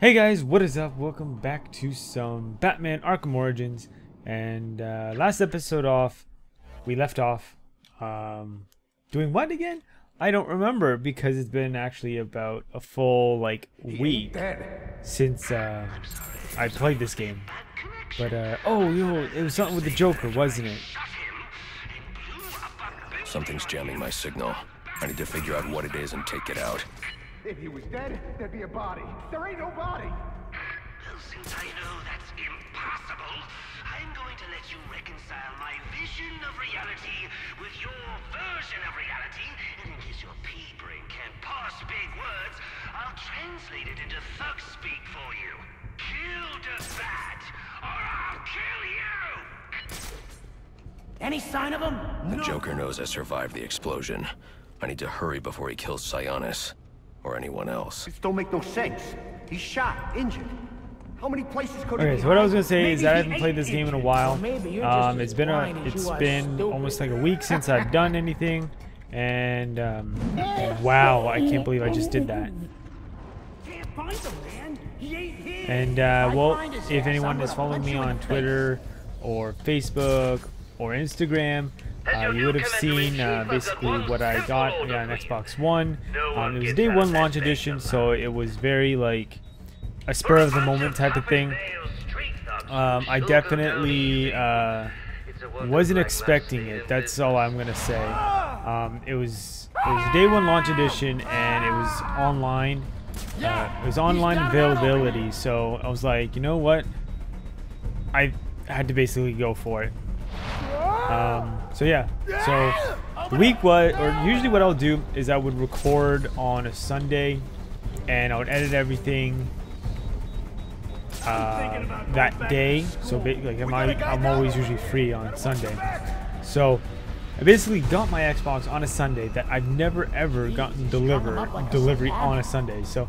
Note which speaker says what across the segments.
Speaker 1: Hey guys, what is up? Welcome back to some Batman Arkham Origins. And uh, last episode off, we left off um, doing what again? I don't remember because it's been actually about a full like week since uh, I played this game. But uh, oh, yo, it was something with the Joker, wasn't it?
Speaker 2: Something's jamming my signal. I need to figure out what it is and take it out.
Speaker 3: If he was dead, there'd be a body. There ain't no body.
Speaker 4: Well, since I know that's impossible, I'm going to let you reconcile my vision of reality with your version of reality. And in case your pea brain can't parse big words, I'll translate it into thug speak for you. Kill the bat, or I'll kill you!
Speaker 5: Any sign of him?
Speaker 2: The Joker knows I survived the explosion. I need to hurry before he kills Sionis. Or anyone else.
Speaker 3: This don't make no sense. He's shot, injured. How many places could
Speaker 1: Okay,
Speaker 3: be
Speaker 1: so what I was gonna say is that I haven't played this
Speaker 5: it.
Speaker 1: game in a while.
Speaker 5: So maybe
Speaker 1: Um, it's been a,
Speaker 5: blind as
Speaker 1: it's
Speaker 5: you are
Speaker 1: been
Speaker 5: stupid.
Speaker 1: almost like a week since I've done anything, and um, wow, I can't believe I just did that.
Speaker 5: Can't find him, man. He ain't here.
Speaker 1: And uh, well, if anyone
Speaker 5: I'm
Speaker 1: is following me on
Speaker 5: the
Speaker 1: Twitter or Facebook or Instagram, uh, you would have seen uh, basically what I got yeah, on Xbox One. Um, it was day one launch edition, so it was very like a spur of the moment type of thing. Um, I definitely uh, wasn't expecting it. That's all I'm gonna say. Um, it was it was day one launch edition, and it was online. Uh, it was online availability, so I was like, you know what? I had to basically go for it. Um, so yeah, so the week was, or usually what I'll do is I would record on a Sunday, and I would edit everything uh, that day. So like I'm, I'm always usually free on Sunday. So I basically got my Xbox on a Sunday that I've never ever gotten delivered delivery on a Sunday. So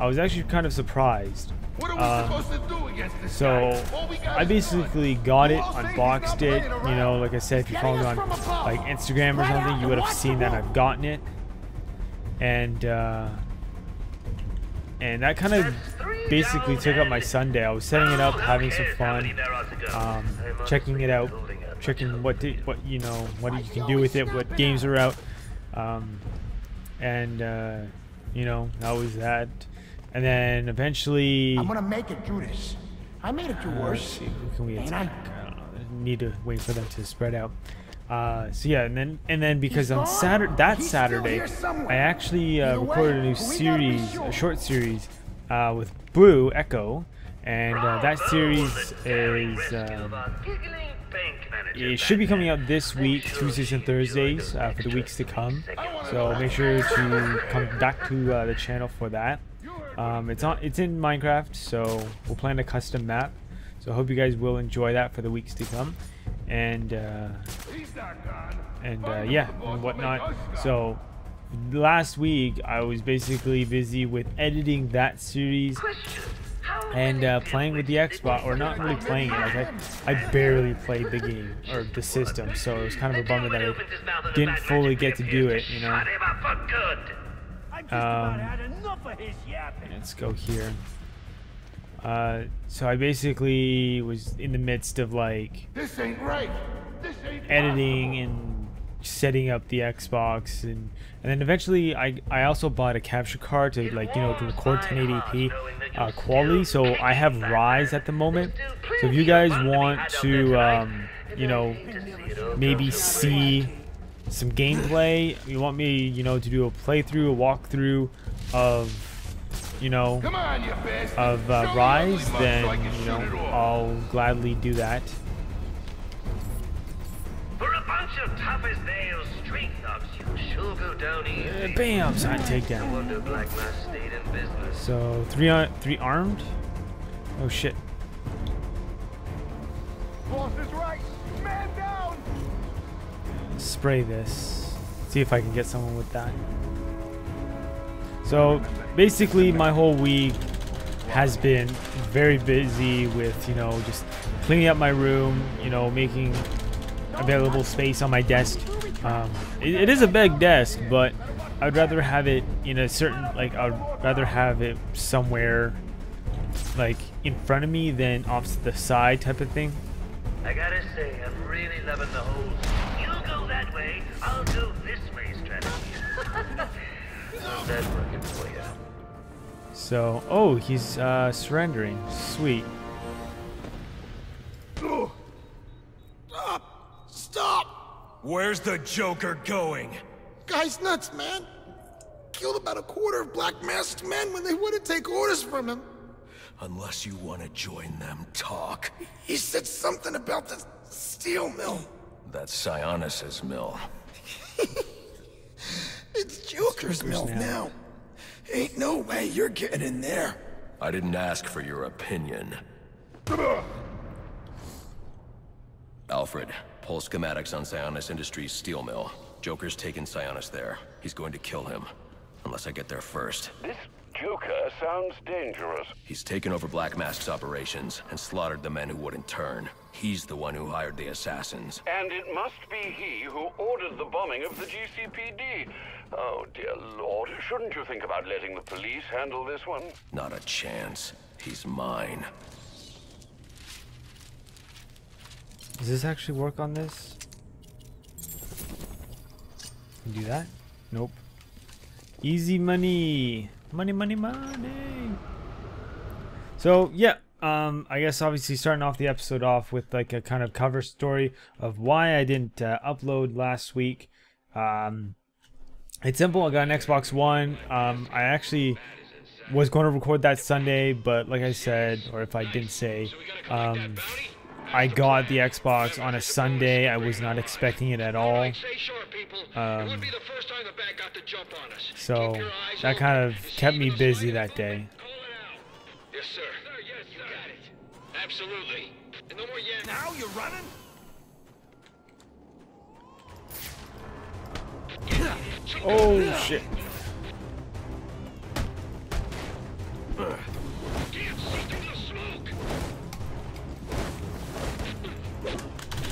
Speaker 1: I was actually kind of surprised.
Speaker 3: What are we supposed to do against this
Speaker 1: so
Speaker 3: guy? All we gotta
Speaker 1: I basically got it, unboxed it. You know, like I said, if you follow me on like Instagram or something, you would have seen that I've gotten it, and uh, and that kind of basically took up my Sunday. I was setting it up, having some fun, um, checking it out, checking what di- what you know what you can do with it, what games are out, um, and uh, you know that was that. And then eventually.
Speaker 5: I'm gonna make it, Judas. I made it do
Speaker 1: Uh,
Speaker 5: worse.
Speaker 1: see, who can we attack?
Speaker 5: I?
Speaker 1: I don't know. Need to wait for them to spread out. Uh, so yeah, and then and then because on. Saturday, that
Speaker 5: He's
Speaker 1: Saturday. I actually uh, recorded a new
Speaker 5: we gotta be
Speaker 1: series,
Speaker 5: sure.
Speaker 1: a short series, uh, with Blue Echo, and uh, that series is. Um, it should be coming out this week, Tuesdays and Thursdays, uh, for the weeks to come. So make sure to come back to uh, the channel for that. Um, it's on. It's in Minecraft, so we'll plan a custom map. So I hope you guys will enjoy that for the weeks to come, and uh, and uh, yeah, and whatnot. So last week I was basically busy with editing that series and uh, playing with the Xbox, or not really playing it. Like I, I barely played the game or the system, so it was kind of a bummer that I didn't fully get to do it. You know.
Speaker 5: I just about
Speaker 1: Um,
Speaker 5: had enough of his yapping.
Speaker 1: Let's go here. Uh, so I basically was in the midst of like
Speaker 3: This ain't right. This ain't
Speaker 1: editing and setting up the Xbox and and then eventually I I also bought a capture card to like you know to record 1080p uh, quality so I have Ryse at the moment so if you guys want to um, you know maybe see some gameplay you want me you know to do a playthrough a walkthrough of you know
Speaker 3: Come on, you
Speaker 1: of uh, Ryse,
Speaker 3: your ugly mug
Speaker 1: then
Speaker 3: so
Speaker 1: you know, I'll gladly do that.
Speaker 4: For a bunch of tough as nails street thugs, you sure go down
Speaker 1: Uh, bam, side
Speaker 4: No
Speaker 1: takedown.
Speaker 4: wonder Black Mask stayed in business.
Speaker 1: So three on three armed. Oh shit!
Speaker 3: Boss is right.
Speaker 1: Spray this. See if I can get someone with that. So basically, my whole week has been very busy with you know just cleaning up my room, you know making available space on my desk. Um, it, it is a big desk, but I'd rather have it in a certain like I'd rather have it somewhere like in front of me than off to the side type of thing.
Speaker 4: I gotta say, I'm really loving the whole. You go that way, I'll go this way strategy. How's that working for you?
Speaker 1: So, oh, he's uh, surrendering. Sweet.
Speaker 6: Stop! Stop!
Speaker 7: Where's the Joker going?
Speaker 6: Guy's nuts, man. Killed about a quarter of Black Mask's men when they wouldn't take orders from him.
Speaker 2: Unless you want to join them, talk.
Speaker 6: He said something about the steel mill.
Speaker 2: That's Sionis's mill.
Speaker 6: It's Joker's mill now. Ain't no way you're getting in there.
Speaker 2: I didn't ask for your opinion. Alfred, pull schematics on Sionis Industries steel mill. Joker's taken Sionis there. He's going to kill him. Unless I get there first.
Speaker 8: This Joker sounds dangerous.
Speaker 2: He's taken over Black Mask's operations and slaughtered the men who wouldn't turn. He's the one who hired the assassins.
Speaker 8: And it must be he who ordered the bombing of the GCPD. Oh, dear Lord. Shouldn't you think about letting the police handle this one?
Speaker 2: Not a chance. He's mine.
Speaker 1: Does this actually work on this? Can do that? Nope. Easy money. Money, money, money. So, yeah. Um, I guess obviously starting off the episode off with like a kind of cover story of why I didn't uh, upload last week. Um, it's simple. I got an Xbox One. Um, I actually was going to record that Sunday, but like I said, or if I didn't say, um, I got the Xbox on a Sunday. I was not expecting it at all. Um, so that kind of kept me busy that day.
Speaker 8: Yes, sir. Yes, you got it. Absolutely. And no more yet.
Speaker 5: Now you're running?
Speaker 1: Oh shit!
Speaker 8: Can't see through the smoke.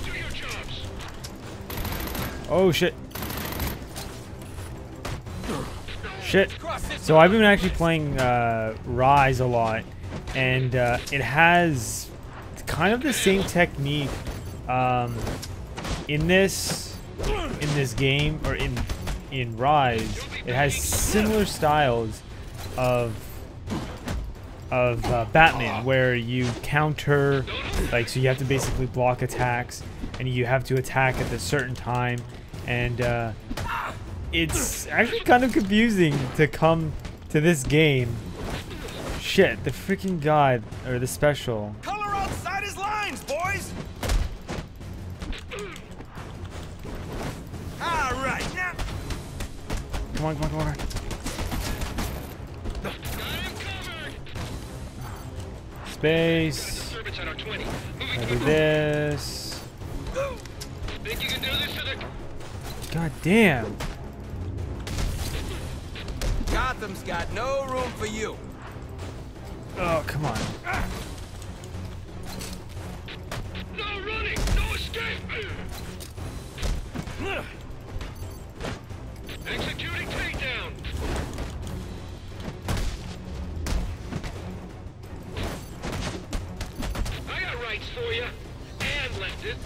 Speaker 8: Do your jobs.
Speaker 1: Oh shit! Shit! So I've been actually playing uh, Ryse a lot, and uh, it has kind of the same technique um, in this in this game or in in Ryse. It has similar styles of of uh, Batman where you counter like so you have to basically block attacks and you have to attack at a certain time and uh, it's actually kind of confusing to come to this game shit the freaking guy or the special
Speaker 7: Color outside his lines, boys! All right, now
Speaker 1: come on come on come on
Speaker 8: him covered.
Speaker 1: space
Speaker 8: Servants at our 20. Moving
Speaker 1: I do this
Speaker 8: Think you can do this to the...
Speaker 1: god damn
Speaker 7: Gotham's got no room for you.
Speaker 1: oh come on
Speaker 8: No running! No escape! Executing takedown! I got rights for you. And left it.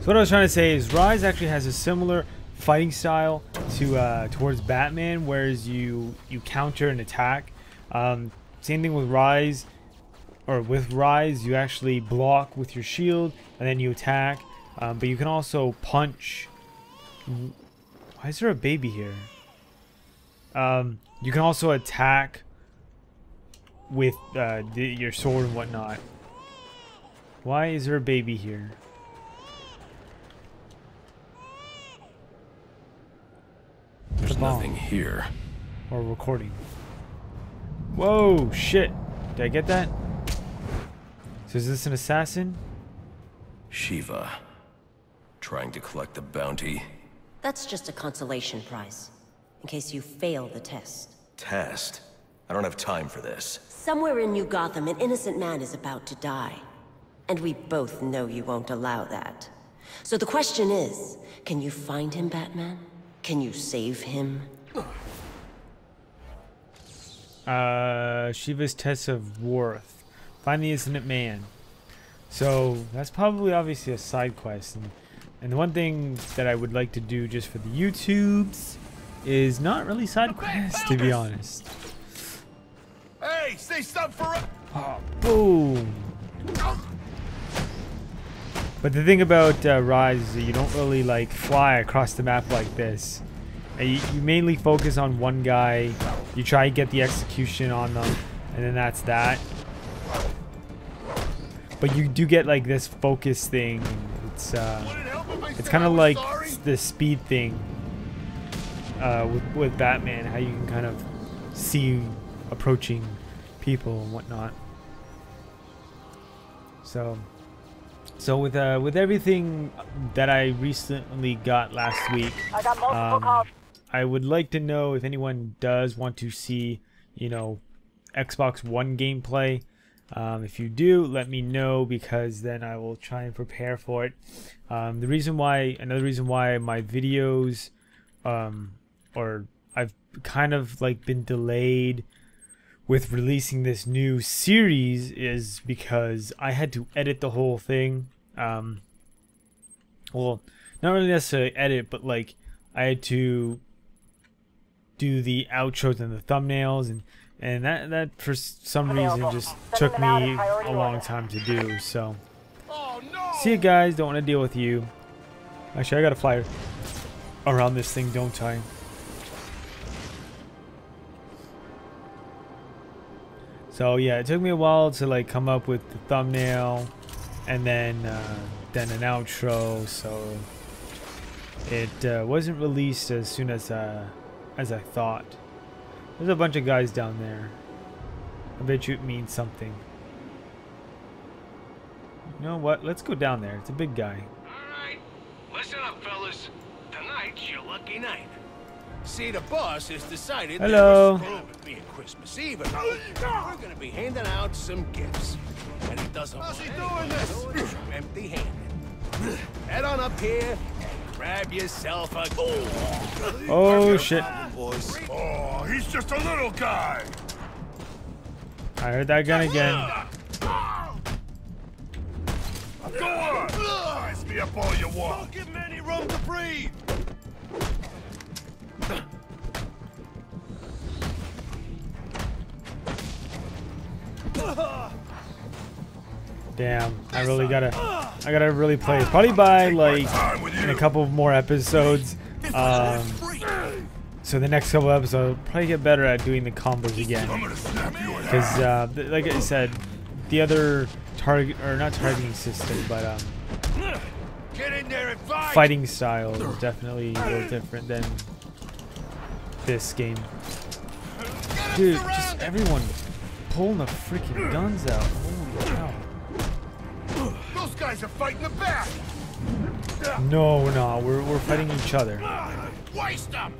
Speaker 1: So what I was trying to say is Ryse actually has a similar fighting style to uh, towards Batman, whereas you you counter and attack. Um, same thing with Ryse, or with Ryse, you actually block with your shield and then you attack. Um, but you can also punch. Why is there a baby here? Um, you can also attack with uh, the, your sword and whatnot. Why is there a baby here? Bomb.
Speaker 2: nothing here.
Speaker 1: or recording. Whoa, shit. Did I get that? So is this an assassin?
Speaker 2: Shiva. Trying to collect the bounty.
Speaker 9: That's just a consolation prize, in case you fail the test.
Speaker 2: Test. I don't have time for this.
Speaker 9: Somewhere in New Gotham, an innocent man is about to die. And we both know you won't allow that. So the question is, can you find him, Batman? Can you save him?
Speaker 1: Uh, Shiva's test of worth. Find the incident man. So that's probably obviously a side quest. And, and the one thing that I would like to do just for the YouTubes is not really side quests, to be honest.
Speaker 7: Hey, stay something for a...
Speaker 1: Oh, boom. But the thing about uh, Ryse is that you don't really like fly across the map like this. You, you mainly focus on one guy. You try to get the execution on them, and then that's that. But you do get like this focus thing. It's uh, it's kind of like the speed thing uh, with with Batman. How you can kind of see approaching people and whatnot. So, so with uh, with everything that I recently got last week,
Speaker 10: I got multiple
Speaker 1: um,
Speaker 10: calls.
Speaker 1: I would like to know if anyone does want to see, you know, Xbox One gameplay. Um, if you do, let me know because then I will try and prepare for it. Um, the reason why, another reason why my videos, um, or I've kind of like been delayed with releasing this new series is because I had to edit the whole thing. Um, well, not really necessarily edit, but like I had to do the outros and the thumbnails, and and that that for some reason just took me a long time to do. So, see you guys. Don't want to deal with you. Actually, I gotta fly around this thing, don't I? So yeah, it took me a while to like come up with the thumbnail and then uh, then an outro. So it uh, wasn't released as soon as uh, as I thought. There's a bunch of guys down there. I bet you it means something. You know what? Let's go down there. It's a big guy.
Speaker 7: Alright, listen up, fellas. Tonight's your lucky night. See, the boss has decided
Speaker 1: Hello.
Speaker 7: that this with being Christmas Eve, and we're gonna be handing out some gifts. And he doesn't How's he doing this? Empty-handed. Head on up here and grab yourself a...
Speaker 1: Oh shit!
Speaker 7: Boys. Oh, he's just a little guy.
Speaker 1: I heard that gun again.
Speaker 7: Go on! Ice me up all you want. Don't give him any room to breathe.
Speaker 1: Damn, I really gotta, I gotta really play. Probably by like in a couple more episodes. Um, so the next couple episodes, I'll probably get better at doing the combos again. Because, uh, like I said, the other target or not targeting system, but um,
Speaker 7: Get in there and fight.
Speaker 1: fighting style is definitely a little different than this game. Dude, just everyone pulling the freaking guns out. Holy cow.
Speaker 7: Those guys are fighting the back.
Speaker 1: No, no, we're, we're fighting each other.
Speaker 7: Waste them.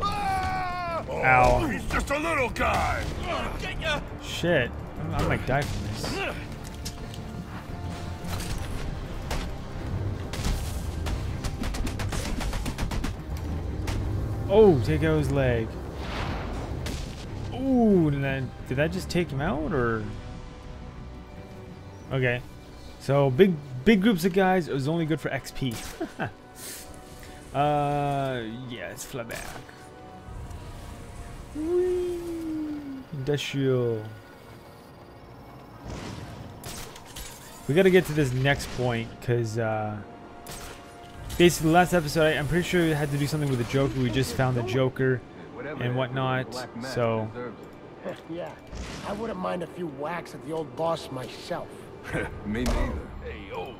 Speaker 1: Ow.
Speaker 7: Oh, he's just a little guy.
Speaker 1: Shit. I I might die from this. Oh, take out his leg. Ooh, and then, did that just take him out, or? Okay. So, big big groups of guys is only good for XP. uh, let's fly back. Industrial. We gotta get to this next point, because, uh, basically, last episode, I, I'm pretty sure we had to do something with the Joker. We just found the Joker and whatnot, so.
Speaker 3: yeah, I wouldn't mind a few whacks at the old boss myself.
Speaker 7: Me neither. Hey, yo.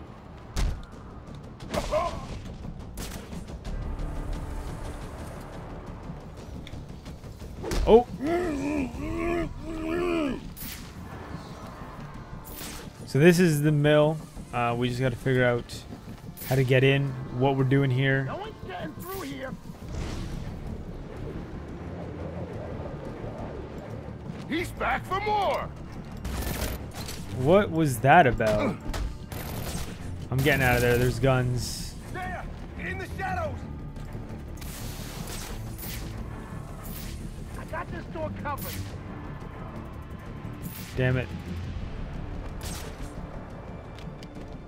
Speaker 1: Oh! So this is the mill. Uh, we just gotta figure out how to get in, what we're doing here.
Speaker 3: No one's getting through here.
Speaker 7: He's back for more.
Speaker 1: What was that about? I'm getting out of there. There's guns.
Speaker 7: There, in the shadows.
Speaker 5: I got this door covered.
Speaker 1: Damn it.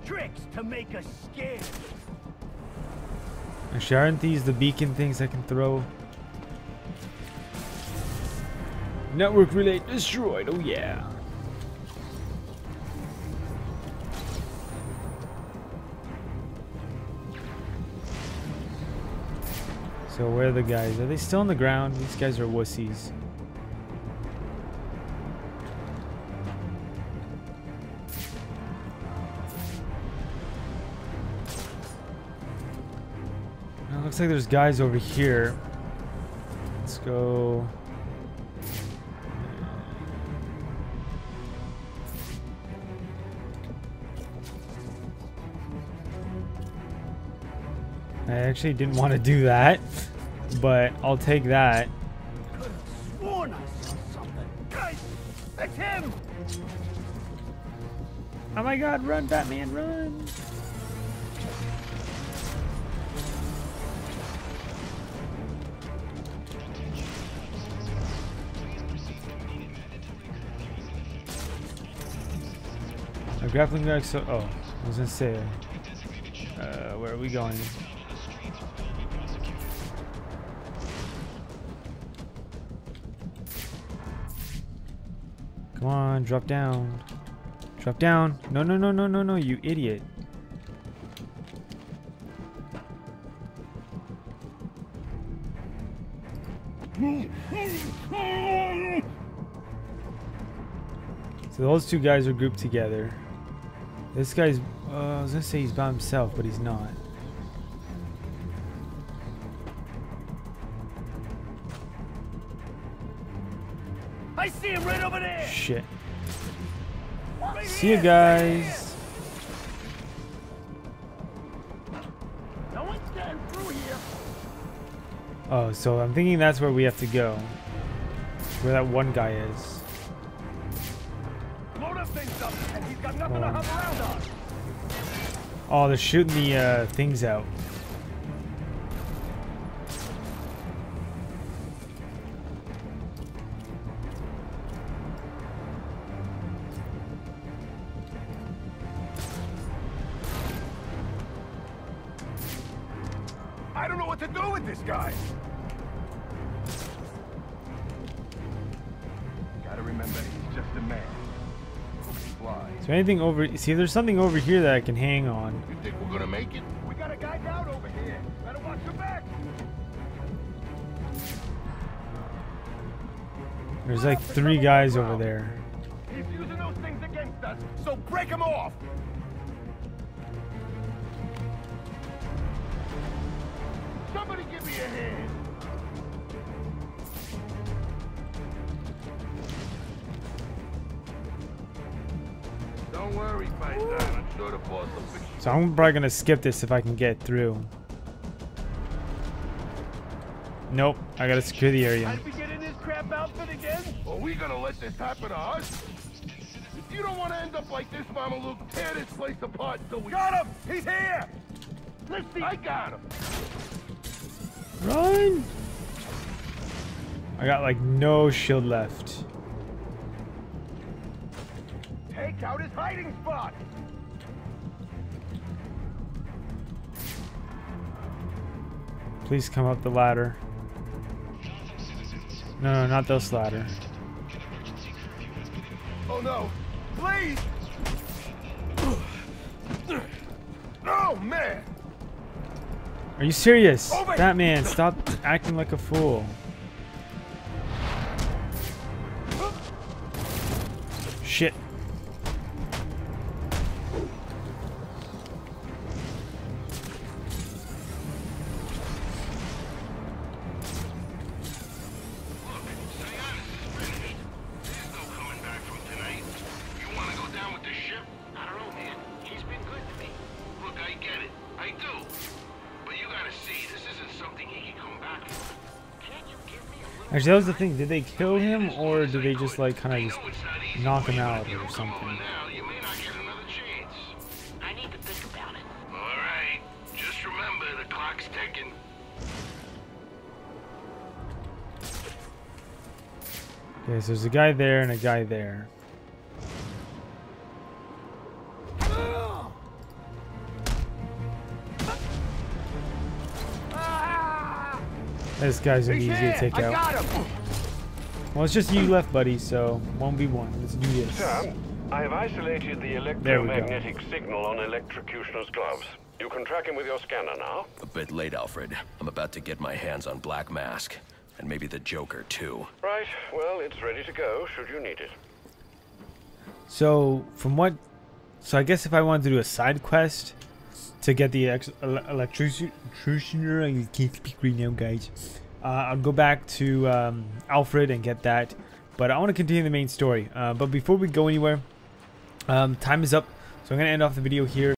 Speaker 5: Tricks to make us scared.
Speaker 1: Actually, aren't these the beacon things I can throw? Network relay destroyed. Oh yeah. So where are the guys? Are they still on the ground? These guys are wussies. Looks like there's guys over here. Let's go. I actually didn't want to do that, but I'll take that. Oh my god, run, Batman, run! A grappling back so oh, I was gonna say uh where are we going? Come on, drop down. Drop down. No, no, no, no, no, no, you idiot. So those two guys are grouped together. This guy's, uh, I was gonna say he's by himself, but he's not.
Speaker 5: I see him right over there.
Speaker 1: Shit.
Speaker 5: Right
Speaker 1: See you
Speaker 5: here,
Speaker 1: guys.
Speaker 5: No one's getting through here.
Speaker 1: Oh, so I'm thinking that's where we have to go. Where that one guy is.
Speaker 5: Load up things up, and he's got nothing to
Speaker 1: Oh.
Speaker 5: hop around on.
Speaker 1: Oh, they're shooting the uh, things out.
Speaker 5: I don't know what to do with this guy. Gotta remember, he's just a man.
Speaker 1: Is there anything over? See, there's something over here that I can hang on.
Speaker 6: You think we're gonna make it?
Speaker 5: We got a guy down over here. Better watch your back.
Speaker 1: There's like three guys over there.
Speaker 5: He's using those things against us, so break him off.
Speaker 6: Don't worry, Paisan. I'm sure the boss will fix you.
Speaker 1: So I'm probably gonna skip this if I can get through. Nope, I gotta secure the area.
Speaker 5: I'd be getting this crap outfit again?
Speaker 6: Are we gonna let this happen to us? If you don't want to end up like this, Mama Luke, tear this place apart until we...
Speaker 5: Got him! He's here! Lift the...
Speaker 6: I got him!
Speaker 1: Run! I got like no shield left.
Speaker 5: Take out his hiding spot!
Speaker 1: Please come up the ladder. No, no, not this ladder.
Speaker 5: Oh no! Please! Oh man!
Speaker 1: Are you serious? Batman, stop acting like a fool. Actually, that was the thing. Did they kill him or did they just like kind of just knock him out or something? Okay, so there's a guy there and a guy there. This guy's gonna be easy to take out. Well, it's just you left, buddy, so 1v1. Let's do this.
Speaker 8: Sir, I have isolated the
Speaker 1: There
Speaker 8: electromagnetic signal on Electrocutioner's gloves. You can track him with your scanner now.
Speaker 2: A bit late, Alfred. I'm about to get my hands on Black Mask. And maybe the Joker, too.
Speaker 8: Right, well, it's ready to go, should you need it.
Speaker 1: So, from what... So, I guess if I wanted to do a side quest to get the electrician... I can't speak right now, guys. Uh, I'll go back to um, Alfred and get that. But I want to continue the main story. Uh, but before we go anywhere, um, time is up. So I'm going to end off the video here.